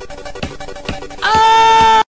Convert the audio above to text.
Thank you.